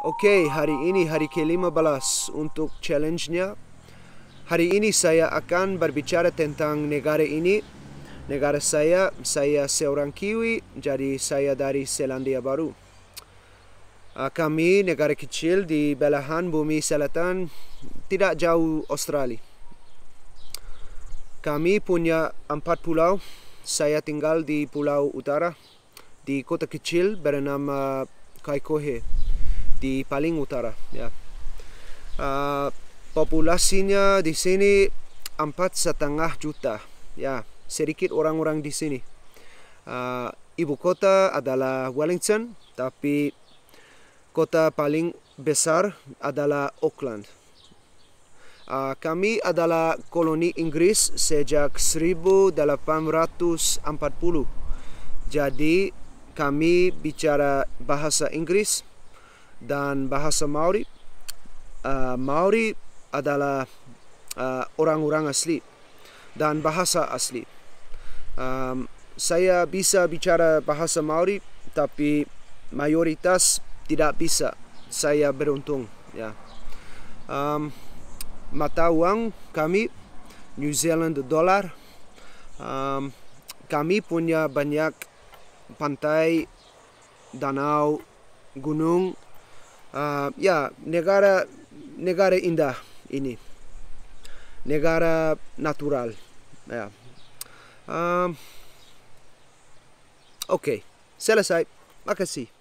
Oke, hari ini hari ke-15 untuk challenge-nya. Hari ini saya akan berbicara tentang negara ini. Negara saya, saya seorang Kiwi, jadi saya dari Selandia Baru. Ah, kami negara kecil di belahan bumi selatan, tidak jauh Australia. Kami punya empat pulau. Saya tinggal di Pulau Utara, di kota kecil bernama Kaikohe di paling utara ya. Uh, populasinya di sini empat setengah juta ya sedikit orang-orang di sini. Uh, ibu kota adalah Wellington tapi kota paling besar adalah Auckland. Uh, kami adalah koloni Inggris sejak 1840. Jadi kami bicara bahasa Inggris dan bahasa Maori. Uh, Maori adalah uh, orang-orang asli dan bahasa asli. Um, saya bisa bicara bahasa Maori, tapi mayoritas tidak bisa. Saya beruntung. Ya. Um, mata uang kami New Zealand dollar. Um, kami punya banyak pantai, danau, gunung, uh, ya negara negara indah ini. Negara natural ya. Um, oke okay. selesai makasih